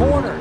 corner.